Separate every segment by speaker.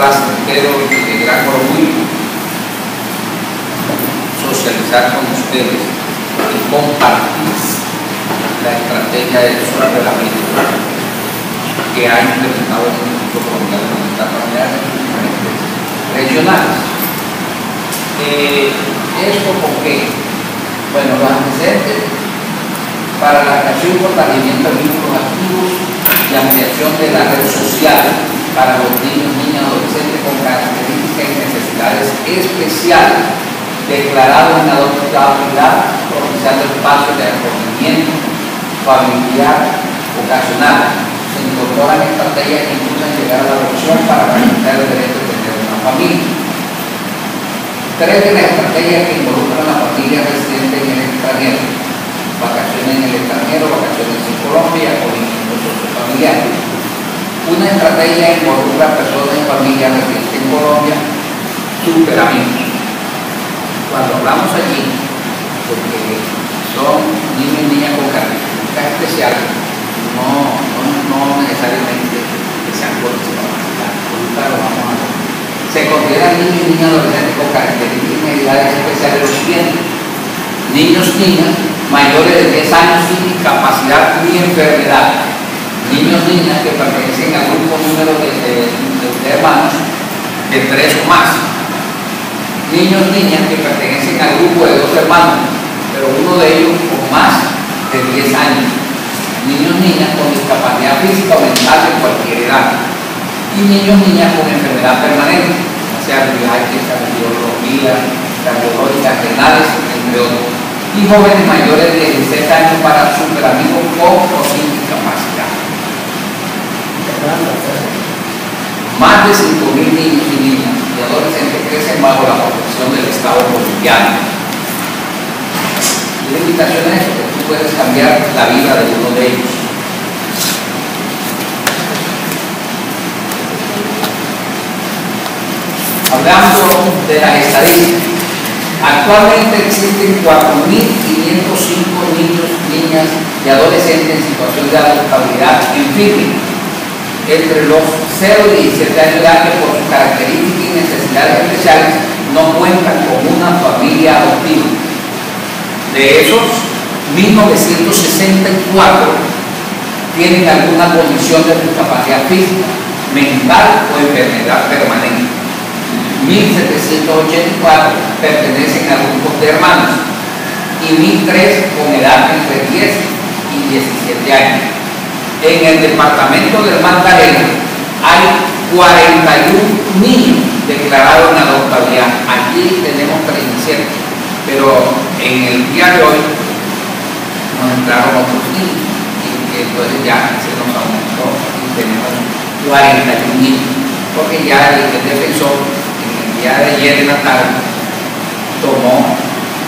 Speaker 1: placentero y de gran orgullo socializar con ustedes y compartir la estrategia de sur de la película que ha implementado el Instituto Colombiano de Bienestar Familiar regionales. Eh, ¿Esto por qué? Bueno, los antecedentes para la creación y fortalecimiento de vínculos activos y ampliación de la red social para los niños, niñas, adolescentes con características y necesidades especiales, declarado en adoptabilidad, propiciando espacios de acogimiento familiar ocasional. Se incorporan estrategias que impulsan llegar a la adopción para garantizar el derecho de tener una familia. Tres de las estrategias que involucran la familia residente en el extranjero. Vacaciones en el extranjero, vacaciones en Colombia, acogimiento sociofamiliar. Una estrategia involucra a personas y familias residentes en Colombia, superamigos. Cuando hablamos allí, porque son niños y niñas con características especiales, no, no, no necesariamente que sean ahorita lo vamos a ver. Se consideran niños y niñas adolescentes con características y necesidades especiales los siguientes. Niños, niñas mayores de 10 años sin discapacidad ni enfermedad. Niños, niñas que pertenecen al grupo número de, hermanos de tres o más. Niños, niñas que pertenecen al grupo de dos hermanos, pero uno de ellos con más de 10 años. Niños, niñas con discapacidad física o mental de cualquier edad. Y niños, niñas con enfermedad permanente, ya sea diabetes, cardiología, cardiológicas, renales, entre otros. Y jóvenes mayores de 16 años para superamigos con o sin. Más de 5.000 niños y niñas y adolescentes crecen bajo la protección del Estado colombiano. La invitación es que tú puedes cambiar la vida de uno de ellos. Hablando de las estadísticas, actualmente existen 4.505 niños, niñas y adolescentes en situación de adoptabilidad en firme entre los 0 y 17 años de edad que por sus características y necesidades especiales no cuentan con una familia adoptiva. De esos, 1964 tienen alguna condición de discapacidad física, mental o enfermedad permanente. 1784 pertenecen a grupos de hermanos y 1003 con edad entre 10 y 17 años. En el departamento del Magdalena hay 41 niños declarados en adoptabilidad. Aquí tenemos 37, pero en el día de hoy nos entraron otros niños y entonces ya se nos aumentó y tenemos 41 niños, porque ya el, el defensor en el día de ayer en la tarde tomó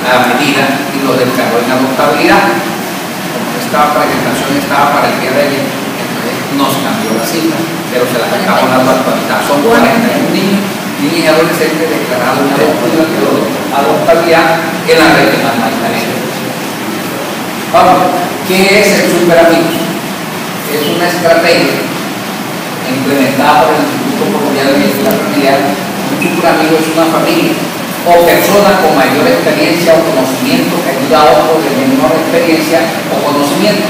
Speaker 1: la medida y lo declaró en adoptabilidad esta presentación estaba para el día de ayer, entonces nos cambió la cifra, pero se la acabamos dando actualizada. Son 41 niños, niños y adolescentes declarados en adoptabilidad en la regional Magdalena. Vamos, ¿qué es el Superamigos? Es una estrategia implementada por el Instituto Colombiano de Bienestar Familiar. Un superamigo es una familia o persona con mayor experiencia o conocimiento que ayuda a otros de menor experiencia o conocimiento,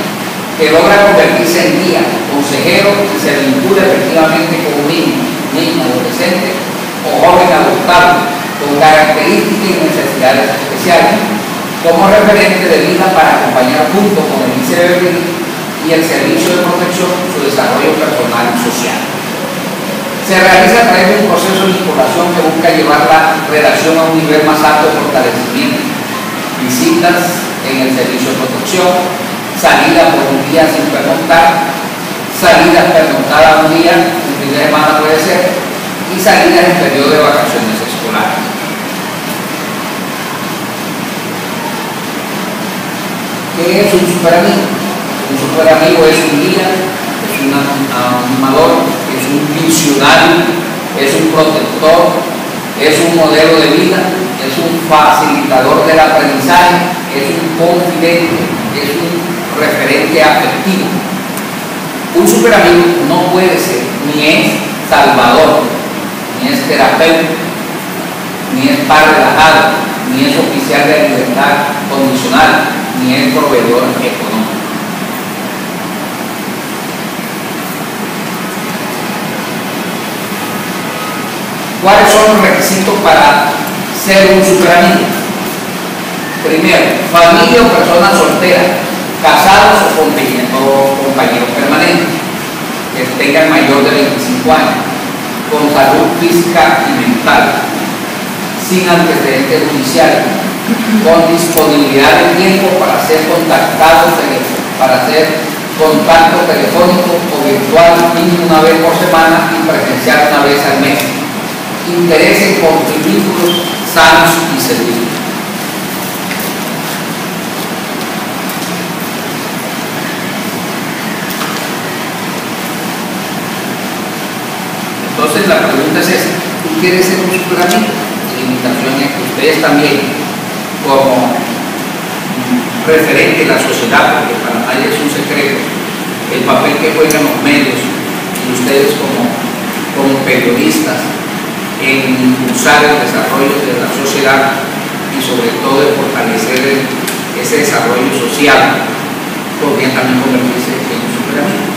Speaker 1: que logra convertirse en guía, consejero y se vincula efectivamente con un niño, niña, adolescente o joven adoptado con características y necesidades especiales, como referente de vida para acompañar junto con el ICBB y el Servicio de Protección su desarrollo personal y social se realiza a través de un proceso de vinculación que busca llevar la relación a un nivel más alto de fortalecimiento. Visitas en el servicio de protección, salida por un día sin preguntar, salidas pernoctadas un día, un fin de semana puede ser, y salidas en periodo de vacaciones escolares. ¿Qué es un superamigo? Un superamigo es un guía, un animador, es un visionario, es un protector, es un modelo de vida, es un facilitador del aprendizaje, es un confidente, es un referente afectivo. Un super amigo no puede ser, ni es salvador, ni es terapeuta, ni es par relajado, ni es oficial de libertad condicional, ni es proveedor económico. ¿Cuáles son los requisitos para ser un super amigo? Primero, familia o persona soltera, casados o compañeros, permanentes, que tengan mayor de 25 años, con salud física y mental, sin antecedentes judiciales, con disponibilidad de tiempo para ser contactados, para hacer contacto telefónico o virtual mínimo una vez por semana y presencial una vez al mes interés en vínculos sanos y servicios. Entonces la pregunta es esta, ¿tú quieres ser un superamigo? La invitación es que ustedes también, como referente de la sociedad, porque para nadie es un secreto, el papel que juegan los medios y ustedes como, como periodistas en impulsar el desarrollo de la sociedad y sobre todo de fortalecer ese desarrollo social, podrían también convertirse en un superamigo.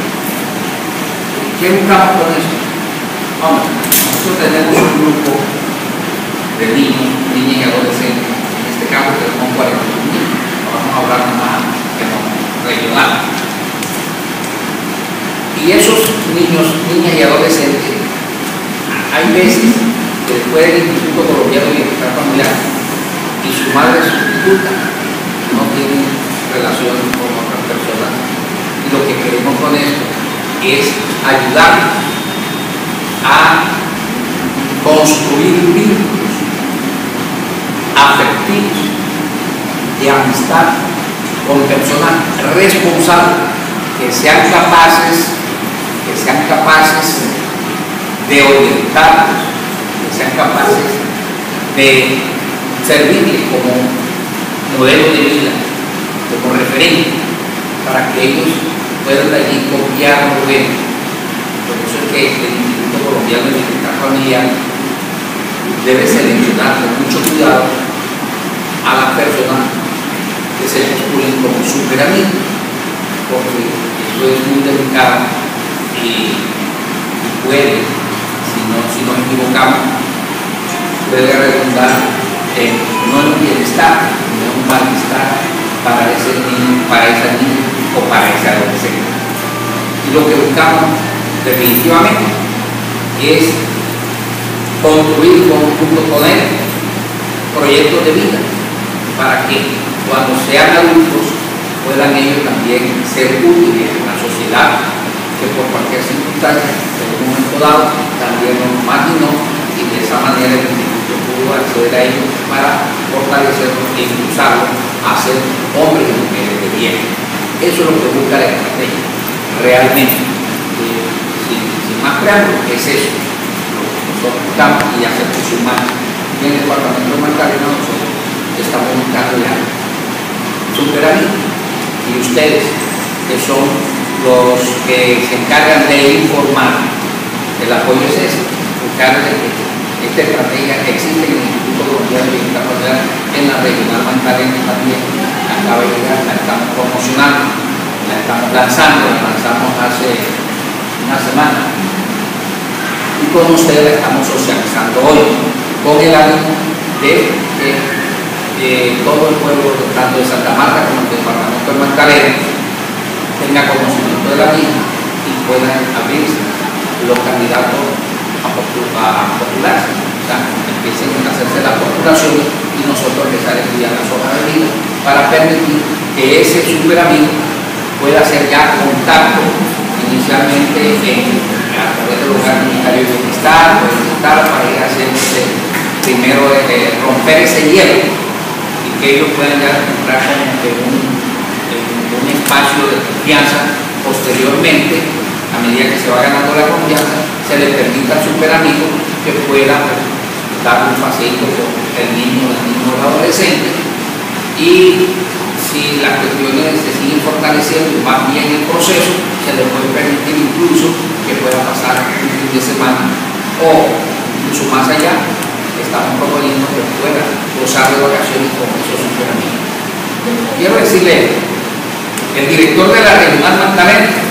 Speaker 1: ¿Qué buscamos con esto? Vamos, nosotros tenemos un grupo de niños, niñas y adolescentes, en este caso tenemos 40 niños, vamos a hablar más no regional. Y esos niños, niñas y adolescentes, hay veces después del Instituto Colombiano de Bienestar Familiar y su madre sustituta no tienen relación con otras personas. Y lo que queremos con esto es ayudar a construir vínculos afectivos de amistad con personas responsables que sean capaces que sean capaces de orientarlos sean capaces de servirles como modelo de vida, como referente, para que ellos puedan allí copiar lo bueno. Por eso es que el Instituto Colombiano de Bienestar Familiar debe seleccionar con mucho cuidado a las personas que se postulen como super amigos, porque eso es muy delicado y puede, no, si nos equivocamos, puede redundar en no en un bienestar, sino en un malestar para ese niño, para esa niña o para ese adolescente. Y lo que buscamos definitivamente es construir junto con él proyectos de vida para que cuando sean adultos puedan ellos también ser útiles en la sociedad que por cualquier circunstancia un momento también nos imaginó y de esa manera el acceder a ellos para fortalecerlos e impulsarlos a ser hombres y mujeres de bien. Eso es lo que busca la estrategia, realmente. Eh, sin, más preámbulos, es eso. Nosotros buscamos y ya se. En el departamento de Magdalena nosotros estamos buscando ya superar y ustedes que son los que se encargan de informar el apoyo es ese, buscar esta estrategia existe en el Instituto Colombiano de Bienestar Familiar en la regional Magdalena también acaba de llegar, la estamos promocionando, la estamos lanzando, la lanzamos hace una semana. Y con ustedes la estamos socializando hoy con el ánimo de que eh, todo el pueblo, tanto de Santa Marta como del departamento de Magdalena, tenga conocimiento de la misma y puedan abrirse los candidatos a, popularse, o sea, empiecen a hacerse las postulaciones y nosotros a estudiar las hojas de vida para permitir que ese super amigo pueda hacer ya contacto inicialmente en, a través del lugar ministerio de bienestar, para ir a hacer primero eh, romper ese hielo y que ellos puedan ya entrar en un espacio de confianza posteriormente a medida que se va ganando la confianza, se le permita al super amigo que pueda dar un paseito con el niño, el niño o adolescente y si las cuestiones se siguen fortaleciendo y van bien el proceso, se le puede permitir incluso que pueda pasar un fin de semana o incluso más allá, estamos proponiendo que pueda gozar de vacaciones con esos superamigos. Quiero decirle, el director de la regional Magdalena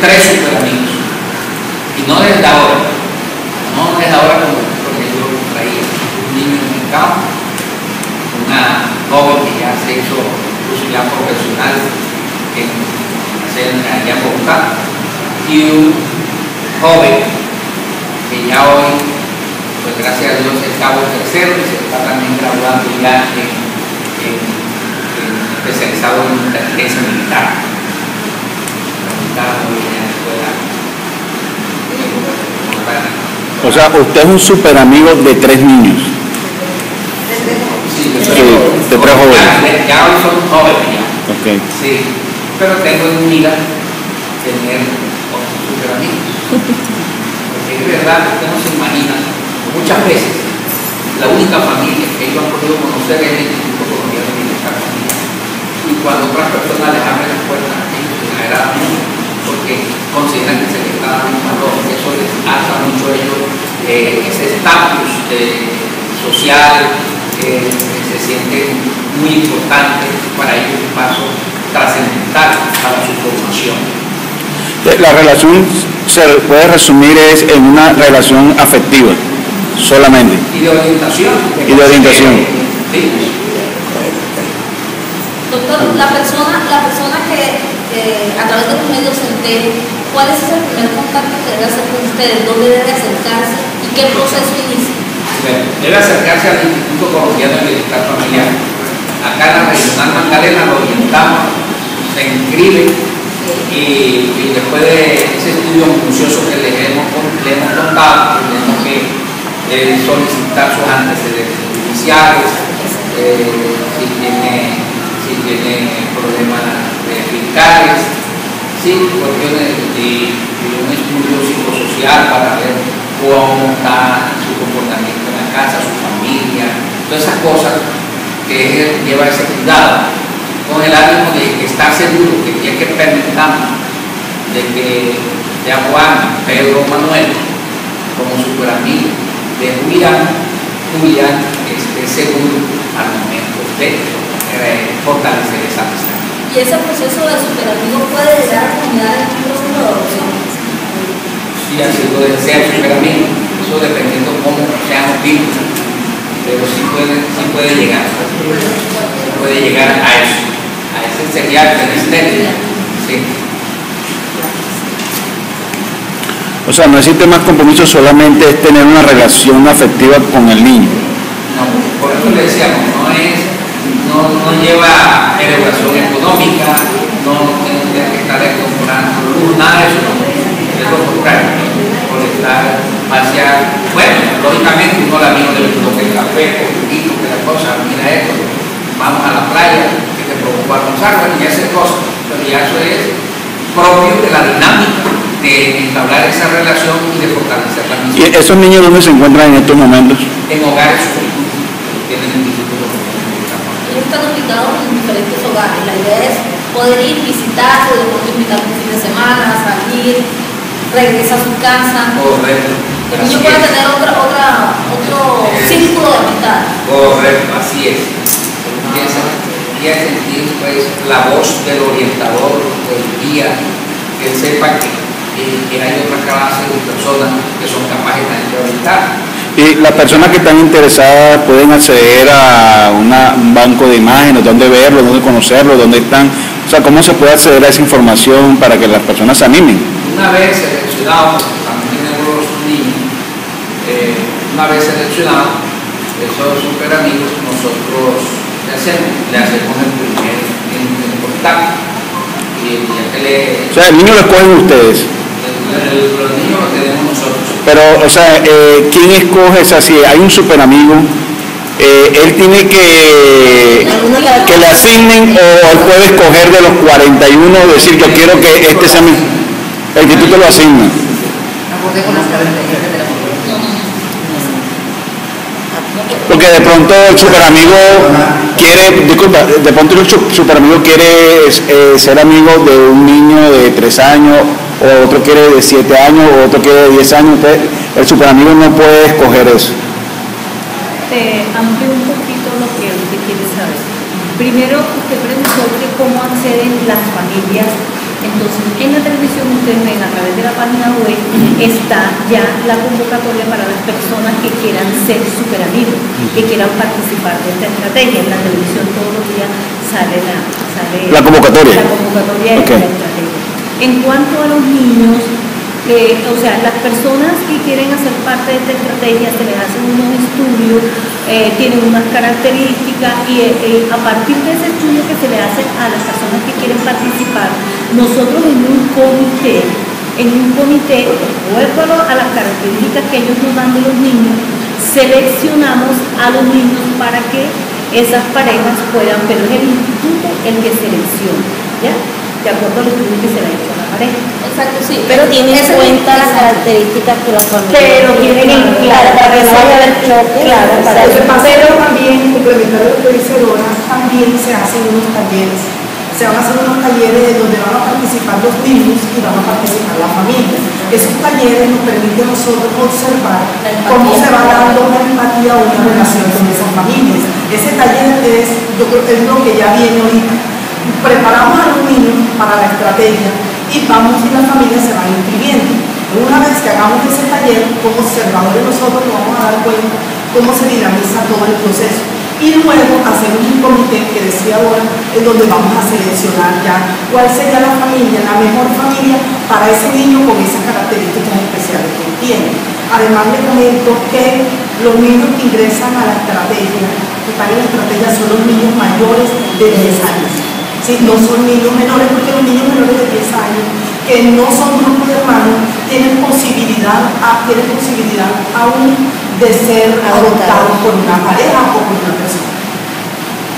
Speaker 1: tiene tres superamigos y no desde ahora, no desde ahora como porque yo traía un niño en el campo una joven que ya se hizo ya profesional en hacer allá en Bogotá y un joven que ya hoy, pues gracias a Dios, está en tercero y se está también graduando ya en, en, en especializado en inteligencia militar.
Speaker 2: O sea, usted es un super amigo de tres niños.
Speaker 1: Sí,
Speaker 2: de tres jóvenes.
Speaker 1: Ya, hoy son jóvenes ya.
Speaker 2: Okay.
Speaker 1: Sí, pero tengo en mira tener otros super amigos. Porque es verdad, usted no se imagina, muchas veces la única familia que ellos han podido conocer es el Instituto Colombiano Familiar. Y cuando otras personas les abren las puertas, ellos les agrada mucho, porque consideran que se les está dando un valor, que eso les alza mucho a ellos eh, ese estatus eh, social, eh, se siente muy importante para ellos un paso trascendental para su formación.
Speaker 2: La relación se puede resumir es en una relación afectiva, solamente.
Speaker 1: Y de orientación.
Speaker 2: Y de orientación.
Speaker 1: Sí.
Speaker 3: Doctor, la persona, la persona que eh, a través de los medios se entere, ¿cuál es el primer contacto que debe hacer con ustedes? ¿Dónde debe acercarse? ¿Y qué proceso inicia?
Speaker 1: Debe acercarse al Instituto Colombiano de Bienestar Familiar. Acá en la Regional Magdalena lo orientamos, se inscribe y, y después de ese estudio minucioso que le hemos, le hemos contado, tenemos que eh, solicitar sus antecedentes judiciales, eh, si tiene, si tiene problemas fiscales, sí, cuestiones de, de un estudio psicosocial para ver cómo está su comportamiento en la casa, su familia, todas esas cosas que lleva ese cuidado, con el ánimo de está seguro que ya que permitamos de que ya Juan, Pedro Manuel, como super amigo de Julián, Julián esté seguro al momento de fortalecer esa amistad.
Speaker 3: ¿Y ese proceso de superamigo puede llegar a proceso de adopción?
Speaker 1: Sí, así puede ser super amigo, eso dependiendo cómo seamos vínculos, pero sí puede, sí puede llegar, sí puede llegar a eso, a ese sería el ministerio. Sí.
Speaker 2: O sea, no existe más compromiso, solamente es tener una relación afectiva con el niño.
Speaker 1: No, por eso le decíamos, no es, no, no lleva elevación económica, no tendría que estar luz, nada de eso, lo contrario, por estar hacia, bueno, lógicamente uno la amigo de lo que el café, el juguito, que la cosa, mira esto, vamos a la playa, que te preocupa con árboles y esas cosas, pero ya eso es propio de la dinámica de entablar esa relación y de fortalecer la
Speaker 2: ¿Y
Speaker 1: misma
Speaker 2: esos niños dónde se encuentran en estos momentos?
Speaker 1: en hogares tienen el.
Speaker 3: Ellos están ubicados en diferentes hogares. La idea es poder ir, visitarse, de pronto invitar un fin de semana, salir, regresa a su casa.
Speaker 1: Correcto.
Speaker 3: El
Speaker 1: así
Speaker 3: niño puede
Speaker 1: es.
Speaker 3: tener otra, otra, otro círculo de amistad.
Speaker 1: Correcto, así es. Empieza y a sentir pues, la voz del orientador, del guía, que él sepa que, que- que hay otra clase de personas que son capaces de orientar.
Speaker 2: Y las personas que están interesadas pueden acceder a una- un banco de imágenes, dónde verlo, dónde conocerlo, dónde están. O sea, ¿cómo se puede acceder a esa información para que las personas se animen?
Speaker 1: Una vez seleccionados, porque también tenemos niños, eh, una vez seleccionados, esos super amigos, nosotros le hacemos, le hacemos el primer en, en contacto. Y ya que le,
Speaker 2: O sea, el niño lo escogen ustedes.
Speaker 1: el- el- los niños los tenemos nosotros.
Speaker 2: Pero, o sea, eh, ¿quién escoge? O sea, si hay un super amigo, eh, él tiene que que le asignen o él puede escoger de los 41, decir, yo quiero que este sea mi... El instituto lo asigna.
Speaker 4: Acorde con las 41 que tenemos.
Speaker 2: Porque de pronto el super amigo quiere, disculpa, de pronto el super amigo quiere eh, ser amigo de un niño de 3 años, o otro quiere de 7 años, o otro quiere de 10 años, entonces el super amigo no puede escoger eso.
Speaker 4: Te amplio un poquito lo que usted quiere saber. Primero, usted preguntó sobre cómo acceden las familias entonces, en la televisión ustedes ven a través de la página web está ya la convocatoria para las personas que quieran ser super amigos, que quieran participar de esta estrategia. En la televisión todos los días sale la, sale
Speaker 2: la convocatoria.
Speaker 4: La convocatoria de la estrategia. En cuanto a los niños, o sea, las personas que quieren hacer parte de esta estrategia se les hacen unos estudios, eh, tienen unas características y eh, eh, a partir de ese estudio que se le hace a las personas que quieren participar, nosotros en un comité, en un comité, de acuerdo a las características que ellos nos dan de los niños, seleccionamos a los niños para que esas parejas puedan, pero es el instituto el que selecciona, ¿ya? De acuerdo al estudio que se le ha hecho a la pareja.
Speaker 3: Exacto, sí.
Speaker 5: Pero tiene en cuenta las características que la familia
Speaker 4: Pero tienen en claro,
Speaker 5: para que no haya choque.
Speaker 4: Claro, para.
Speaker 6: Pero también, complementando lo que dice Dora, también se hacen unos talleres. Se van a hacer unos talleres donde van a participar los niños y van a participar la familia. Esos talleres nos permiten a nosotros observar cómo se va dando una empatía o una relación con esas familias. Ese taller es, yo creo que es lo que ya viene ahorita. Preparamos a los niños para la estrategia y vamos y las familias se van inscribiendo. Una vez que hagamos ese taller, como observadores nosotros nos vamos a dar cuenta cómo se dinamiza todo el proceso. Y luego hacemos un comité que decía ahora, en donde vamos a seleccionar ya cuál sería la familia, la mejor familia para ese niño con esas características especiales que tiene. Además le comento que los niños que ingresan a la estrategia, que están en la estrategia son los niños mayores de 10 años no son niños menores, porque los niños menores de 10 años, que no son grupos de hermanos, tienen posibilidad, tienen posibilidad aún de ser adoptados por una pareja o por una persona.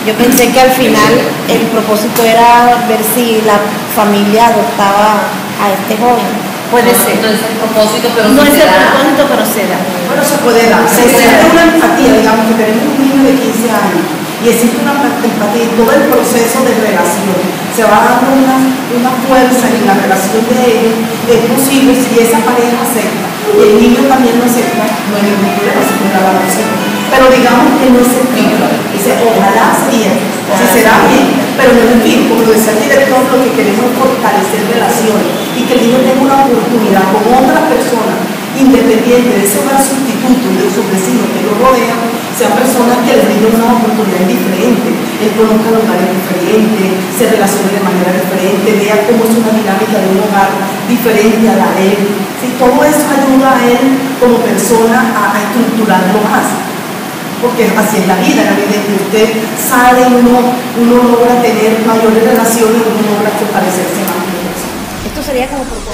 Speaker 5: Yo pensé que al final el propósito era ver si la familia adoptaba a este joven.
Speaker 3: Puede ser. No es el propósito, pero
Speaker 4: no
Speaker 3: es
Speaker 4: el propósito, pero se da.
Speaker 6: Bueno, se puede dar. Se, se una empatía, digamos que tenemos un niño de 15 años y existe una empatía y todo el proceso de relación. Se va dando una, una fuerza en la relación de ellos. Es posible si esa pareja acepta y el niño también lo acepta, no hay ningún problema, se la adopción. Pero digamos que no es el Dice, ojalá sería, si será bien, pero no es el fin. Como decía el director, lo que queremos es fortalecer relaciones y que el niño tenga una oportunidad con otra persona independiente de ese hogar sustituto de sus vecinos que lo rodean, sean personas que les den una oportunidad diferente, él conozca lugares diferentes, se relacione de manera diferente, vea cómo es una dinámica de un hogar diferente a la de él. todo eso ayuda a él como persona a, estructurarlo más. Porque así es la vida, la vida en que usted sale uno, uno logra tener mayores relaciones, uno logra fortalecerse más.
Speaker 5: Esto sería como por